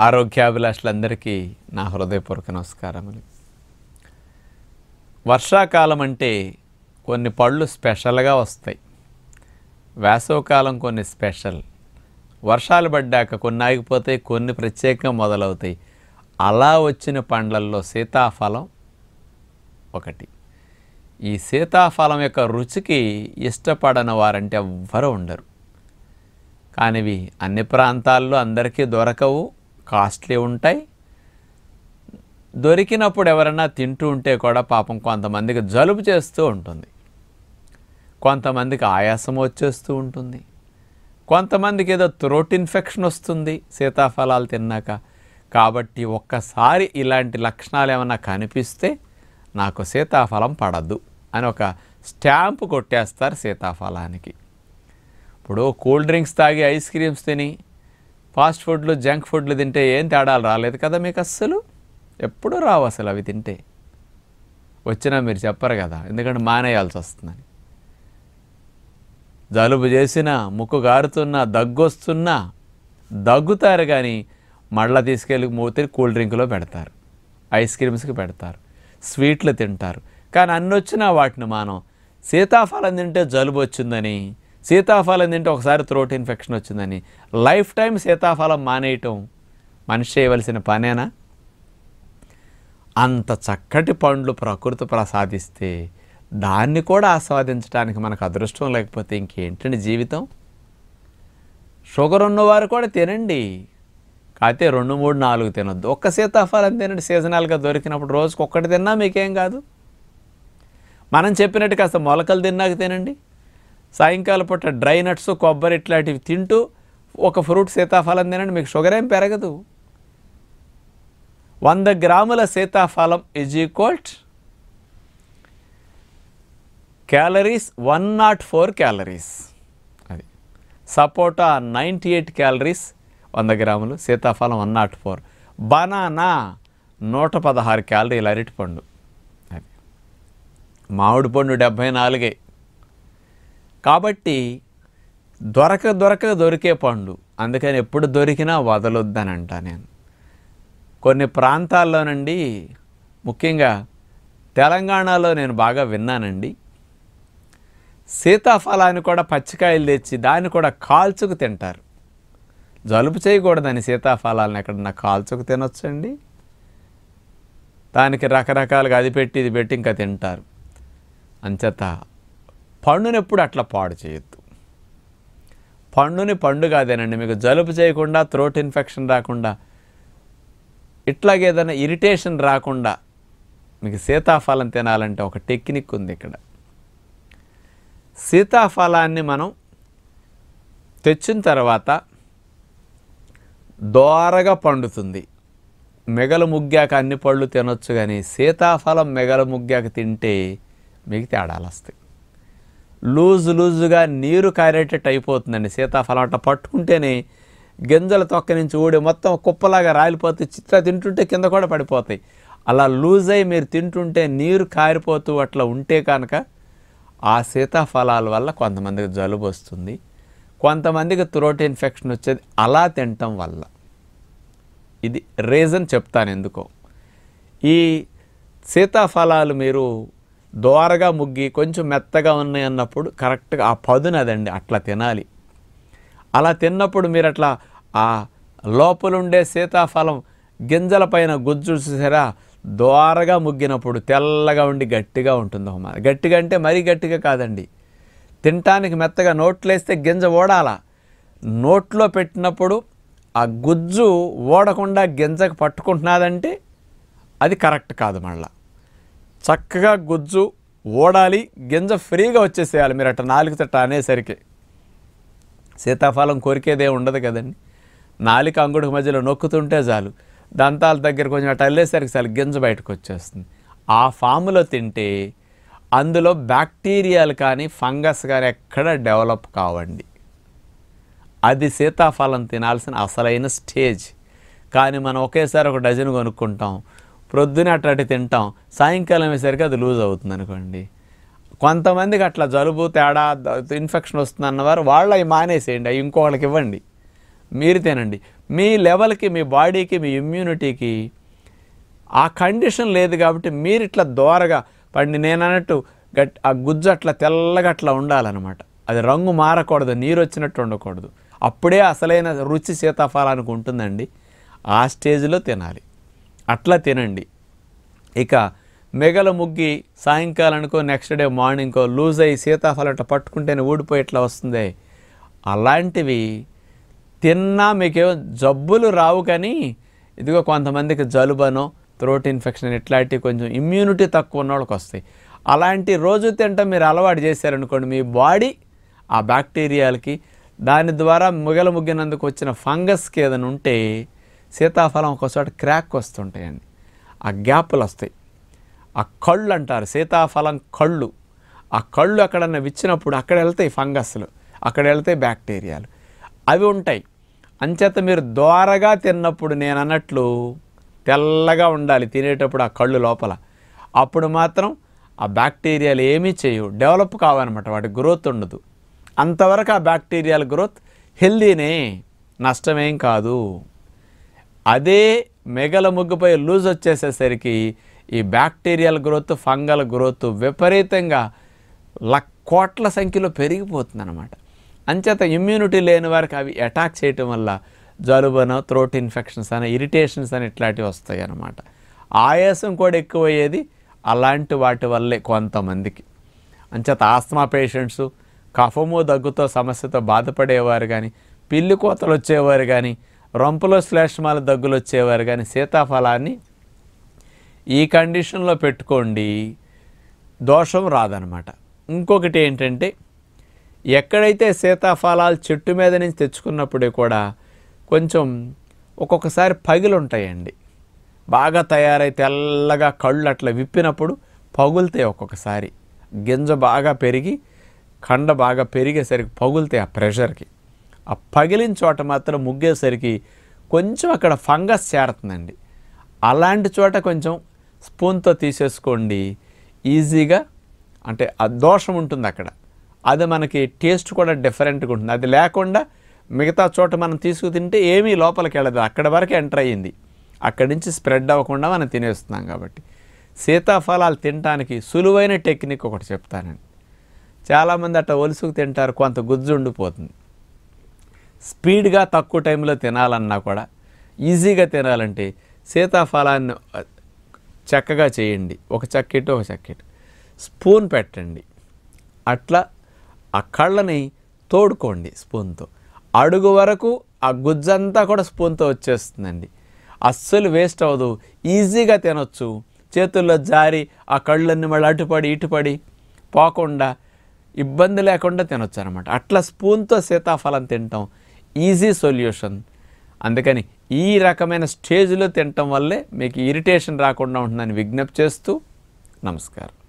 ఆరోగ్యాభిలాషులందరికీ నా హృదయపూర్వక నమస్కారములు. వర్షాకాలం అంటే కొన్ని పళ్ళు స్పెషల్గా వస్తాయి. వేసవకాలం కొన్ని స్పెషల్. వర్షాలు పడ్డాక కొన్ని ఆగిపోతాయి కొన్ని ప్రత్యేకంగా మొదలవుతాయి. అలా వచ్చిన పండ్లల్లో సీతాఫలం ఒకటి. ఈ సీతాఫలం యొక్క రుచికి ఇష్టపడని వారంటే ఎవ్వరూ ఉండరు. కానివి అన్ని ప్రాంతాల్లో అందరికీ దొరకవు కాస్ట్లీ ఉంటాయి. దొరికినప్పుడు ఎవరైనా తింటూ ఉంటే కూడా పాపం కొంతమందికి జలుబు చేస్తూ ఉంటుంది. కొంతమందికి ఆయాసం వచ్చేస్తూ ఉంటుంది. కొంతమందికి ఏదో త్రోట్ ఇన్ఫెక్షన్ వస్తుంది సీతాఫలాలు తిన్నాక. కాబట్టి ఒక్కసారి ఇలాంటి లక్షణాలు ఏమైనా కనిపిస్తే నాకు సీతాఫలం పడద్దు అని ఒక స్టాంపు కొట్టేస్తారు సీతాఫలానికి. ఇప్పుడు కూల్ డ్రింక్స్ తాగి ఐస్ క్రీమ్స్ తిని ఫాస్ట్ ఫుడ్లు జంక్ ఫుడ్లు తింటే ఏం తేడాలు రాలేదు కదా మీకు అస్సలు? ఎప్పుడూ రావు అసలు అవి తింటే. వచ్చినా మీరు చెప్పరు కదా ఎందుకంటే మానేయాల్సి వస్తుందని. జలుబు చేసినా ముక్కు గారుతున్నా దగ్గు వస్తున్నా దగ్గుతారు కానీ మళ్ళా తీసుకెళ్ళి మూతే కూల్ డ్రింక్లో పెడతారు. ఐస్ క్రీమ్స్కి పెడతారు. స్వీట్లు తింటారు. కానీ అన్ని వచ్చినా వాటిని మనం. సీతాఫలం తింటే జలుబు వచ్చిందని సీతాఫలం తింటే ఒకసారి త్రోట్ ఇన్ఫెక్షన్ వచ్చిందని. లైఫ్ టైం సీతాఫలం మానేయటం. మనిషి చేయవలసిన పనేనా? అంత చక్కటి పండ్లు ప్రకృతి ప్రసాదిస్తే దాన్ని కూడా ఆస్వాదించడానికి మనకు అదృష్టం లేకపోతే ఇంకేంటండి జీవితం? షుగర్ ఉన్నవారు కూడా తినండి. కాకపోతే రెండు మూడు నాలుగు తినొద్దు. ఒక్క సీతాఫలం తినండి. సీజనల్గా దొరికినప్పుడు రోజుకి ఒక్కటి తిన్నా మీకేం కాదు? మనం చెప్పినట్టు కాస్త మొలకలు తిన్నాక తినండి. సాయంకాల పూట డ్రై నట్స్ కొబ్బరి ఇట్లాంటివి తింటూ ఒక ఫ్రూట్ సీతాఫలం తినండి మీకు షుగర్ ఏం పెరగదు. వంద గ్రాముల సీతాఫలం is equal to calories one naught four calories అది. సపోటా నైంటీ ఎయిట్ క్యాలరీస్ వంద గ్రాములు సీతాఫలం వన్ నాట్ ఫోర్ బనానా నూట పదహారు క్యాలరీలు అరటిపండు అది. మామిడి పండు డెబ్భై నాలుగే. కాబట్టి దొరక దొరక దొరికే పండు అందుకని ఎప్పుడు దొరికినా వదలొద్దని అంట నేను. కొన్ని ప్రాంతాల్లోనండి ముఖ్యంగా తెలంగాణలో నేను బాగా విన్నానండి. సీతాఫలాన్ని కూడా పచ్చికాయలు తెచ్చి దాన్ని కూడా కాల్చుకు తింటారు. జలుబు చేయకూడదని సీతాఫలాలను ఎక్కడన్నా కాల్చుకు తినొచ్చండి. దానికి రకరకాలుగా అది పెట్టి ఇది పెట్టి ఇంకా తింటారు. అంచేత పండుని ఎప్పుడు అట్లా పాడు చేయొద్దు. పండుని పండు కాదేనండి మీకు జలుబు చేయకుండా థ్రోట్ ఇన్ఫెక్షన్ రాకుండా ఇట్లాగే ఏదైనా ఇరిటేషన్ రాకుండా మీకు సీతాఫలం తినాలంటే ఒక టెక్నిక్ ఉంది ఇక్కడ. సీతాఫలాన్ని మనం తెచ్చిన తర్వాత దోరగా పండుతుంది. మెగలు ముగ్గాక అన్ని పళ్ళు తినొచ్చు కానీ సీతాఫలం మెగలు ముగ్గాక తింటే మీకు తేడాలు వస్తాయి. లూజు లూజుగా నీరు కారేటట్టు అయిపోతుందండి. సీతాఫలం అట్లా పట్టుకుంటేనే గింజల తొక్క నుంచి ఊడి మొత్తం కుప్పలాగా రాలిపోతే చిత్ర తింటుంటే కింద కూడా పడిపోతాయి. అలా లూజ్ అయి మీరు తింటుంటే నీరు కారిపోతూ అట్లా ఉంటే కనుక ఆ సీతాఫలాల వల్ల కొంతమందికి జలుబు వస్తుంది. కొంతమందికి త్రోట్ ఇన్ఫెక్షన్ వచ్చేది అలా తినటం వల్ల. ఇది రీజన్ చెప్తాను ఎందుకో. ఈ సీతాఫలాలు మీరు దోరగా ముగ్గి కొంచెం మెత్తగా ఉన్నాయి అన్నప్పుడు కరెక్ట్గా ఆ పదునదండి అట్లా తినాలి. అలా తిన్నప్పుడు మీరు అట్లా ఆ లోపలుండే సీతాఫలం గింజల పైన గుజ్జు చూసారా దోరగా ముగ్గినప్పుడు తెల్లగా ఉండి గట్టిగా ఉంటుంది ఒక గట్టిగా అంటే మరీ గట్టిగా కాదండి. తినటానికి మెత్తగా నోట్లేస్తే గింజ ఓడాల. నోట్లో పెట్టినప్పుడు ఆ గుజ్జు ఓడకుండా గింజకు పట్టుకుంటున్నదంటే అది కరెక్ట్ కాదు మళ్ళా. చక్కగా గుజ్జు ఓడాలి గింజ ఫ్రీగా వచ్చేసేయాలి. మీరు అట్లా నాలుగు తట్ట అనేసరికి. సీతాఫలం కోరికేదే ఉండదు కదండి. నాలుక అంగుడికి మధ్యలో నొక్కుతుంటే చాలు. దంతాల దగ్గర కొంచెం అటు అల్లేసరికి చాలు గింజ బయటకు వచ్చేస్తుంది ఆ ఫాములో తింటే అందులో బ్యాక్టీరియాలు కానీ ఫంగస్ కానీ ఎక్కడ డెవలప్ కావండి. అది సీతాఫలం తినాల్సిన అసలైన స్టేజ్. కానీ మనం ఒకేసారి ఒక డజన్ కొనుక్కుంటాం. ప్రొద్దున అట్లాంటి తింటాం. సాయంకాలం అయ్యేసరికి అది లూజ్ అవుతుంది అనుకోండి. కొంతమందికి అట్లా జలుబు తేడా ఇన్ఫెక్షన్ వస్తుంది అన్నవారు వాళ్ళు అవి మానేసేయండి. అవి ఇంకోళ్ళకి ఇవ్వండి. మీరు తినండి. మీ లెవెల్కి మీ బాడీకి మీ ఇమ్యూనిటీకి ఆ కండిషన్ లేదు కాబట్టి మీరు ఇట్లా దోరగా పండి నేను అన్నట్టు గట్ ఆ గుజ్జు అట్లా తెల్లగా అట్లా ఉండాలన్నమాట. అది రంగు మారకూడదు నీరు వచ్చినట్టు ఉండకూడదు. అప్పుడే అసలైన రుచి సీతాఫలానికి ఉంటుందండి. ఆ స్టేజ్లో తినాలి. అట్లా తినండి. ఇక మిగల ముగ్గి సాయంకాలానికో నెక్స్ట్ డే మార్నింగ్కో లూజ్ అయ్యి సీతాఫలం అట్లా పట్టుకుంటేనే ఊడిపోయి ఇట్లా వస్తుంది? అలాంటివి తిన్నా మీకేమో జబ్బులు రావు కానీ ఇదిగో కొంతమందికి జలుబనో థ్రోట్ ఇన్ఫెక్షన్ ఇట్లాంటివి కొంచెం ఇమ్యూనిటీ తక్కువ ఉన్న వాళ్ళకి వస్తాయి. అలాంటి రోజు తింటే మీరు అలవాటు చేశారనుకోండి మీ బాడీ ఆ బ్యాక్టీరియాలకి దాని ద్వారా ముగల ముగ్గినందుకు వచ్చిన ఫంగస్కి ఏదైనా ఉంటే సీతాఫలం ఒకచోట క్రాక్ వస్తుంటాయండి. ఆ గ్యాపులు వస్తాయి. ఆ కళ్ళు అంటారు సీతాఫలం కళ్ళు. ఆ కళ్ళు అక్కడన్నా విచ్చినప్పుడు అక్కడ వెళ్తాయి ఫంగస్లు అక్కడ వెళ్తాయి బ్యాక్టీరియాలు. అవి ఉంటాయి. అంచేత మీరు దోరగా తిన్నప్పుడు నేను అన్నట్లు తెల్లగా ఉండాలి తినేటప్పుడు ఆ కళ్ళు లోపల. అప్పుడు మాత్రం ఆ బ్యాక్టీరియాలు ఏమీ చేయవు. డెవలప్ కావన్నమాట వాటి గ్రోత్ ఉండదు. అంతవరకు ఆ బ్యాక్టీరియాల గ్రోత్ హెల్దీనే నష్టమేం కాదు. అదే మెగల ముగ్గుపై లూజ్ వచ్చేసేసరికి ఈ బ్యాక్టీరియల్ గ్రోత్ ఫంగల్ గ్రోత్ విపరీతంగా లక్ కోట్ల సంఖ్యలో పెరిగిపోతుంది అనమాట అంచేత ఇమ్యూనిటీ లేని వారికి అవి అటాక్ చేయటం వల్ల జలుబున థ్రోట్ ఇన్ఫెక్షన్స్ అని ఇరిటేషన్స్ అని ఇట్లాంటివి వస్తాయి అన్నమాట ఆయాసం కూడా ఎక్కువయ్యేది అలాంటి వాటి వల్లే కొంతమందికి. అంచేత ఆస్తమా పేషెంట్స్ కఫము దగ్గుతో సమస్యతో బాధపడేవారు కానీ పిల్లి కోతలు వచ్చేవారు కానీ రొంపలో శ్లేష్మాల దగ్గులు వచ్చేవారు కానీ సీతాఫలాన్ని ఈ కండిషన్లో పెట్టుకోండి దోషం రాదనమాట ఇంకొకటి ఏంటంటే ఎక్కడైతే సీతాఫలాలు చెట్టు మీద నుంచి తెచ్చుకున్నప్పుడే కూడా కొంచెం ఒక్కొక్కసారి పగిలి ఉంటాయండి. బాగా తయారై తెల్లగా కళ్ళు అట్లా విప్పినప్పుడు పగులుతాయి ఒక్కొక్కసారి. గింజ బాగా పెరిగి కండ బాగా పెరిగేసరికి పగులుతాయి ఆ ప్రెషర్కి. ఆ పగిలిన చోట మాత్రం ముగ్గేసరికి కొంచెం అక్కడ ఫంగస్ చేరుతుందండి. అలాంటి చోట కొంచెం స్పూన్తో తీసేసుకోండి. ఈజీగా అంటే ఆ దోషం ఉంటుంది అక్కడ. అది మనకి టేస్ట్ కూడా డిఫరెంట్గా ఉంటుంది. అది లేకుండా మిగతా చోట మనం తీసుకు తింటే ఏమీ లోపలికి వెళ్ళదు. అక్కడ వరకు ఎంటర్ అయ్యింది. అక్కడి నుంచి స్ప్రెడ్ అవ్వకుండా మనం తినేస్తున్నాం కాబట్టి. సీతాఫలాలు తినడానికి సులువైన టెక్నిక్ ఒకటి చెప్తానండి. చాలామంది అట్ట ఒలుసుకు తింటారు. కొంత గుజ్జు ఉండిపోతుంది. స్పీడ్గా తక్కువ టైంలో తినాలన్నా కూడా ఈజీగా తినాలంటే సీతాఫలాన్ని చక్కగా చేయండి. ఒక చక్కెట్టు ఒక చక్కెట్టు. స్పూన్ పెట్టండి. అట్లా ఆ కళ్ళని తోడుకోండి స్పూన్తో. అడుగు వరకు ఆ గుజ్జంతా కూడా స్పూన్తో వచ్చేస్తుందండి. అస్సలు వేస్ట్ అవ్వదు. ఈజీగా తినొచ్చు. చేతుల్లో జారి ఆ కళ్ళన్నీ మళ్ళీ అటుపడి ఇటుపడి పోకుండా ఇబ్బంది లేకుండా తినొచ్చు అనమాట అట్లా స్పూన్తో సీతాఫలం తింటాం. ఈజీ సొల్యూషన్ అందుకని ఈ రకమైన స్టేజ్లో తినటం వల్లే మీకు ఇరిటేషన్ రాకుండా ఉంటుందని విజ్ఞప్తి చేస్తూ నమస్కారం.